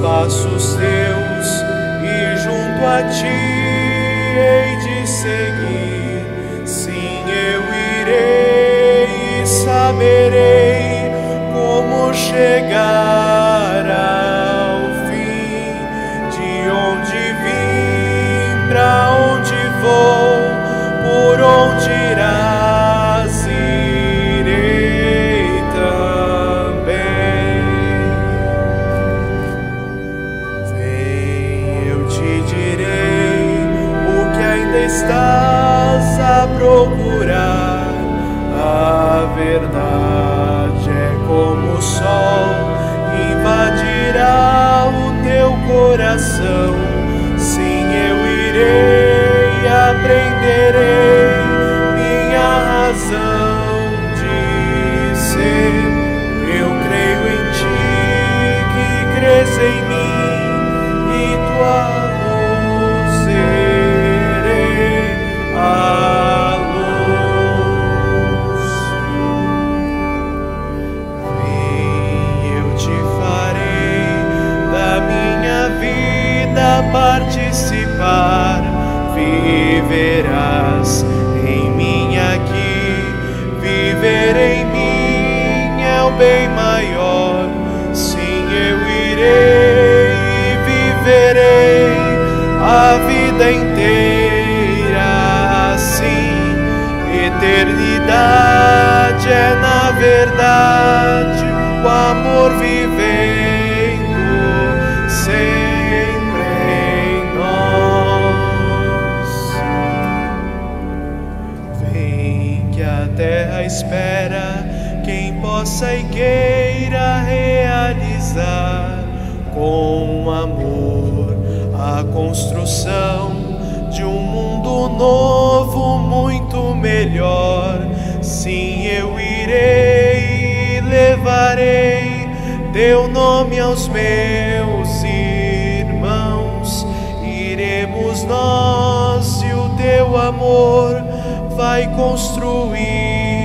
passos seus e junto a ti hei de seguir. Sim, eu irei e saberei. Estás a procurar. A verdade é como o sol, invadirá o teu coração. Sim, eu irei, aprenderei vida inteira assim. Eternidade é na verdade o amor vivendo sempre em nós. Vem que a terra espera quem possa e queira realizar com amor a construção de um mundo novo, muito melhor. Sim, eu irei e levarei teu nome aos meus irmãos. Iremos nós e o teu amor vai construir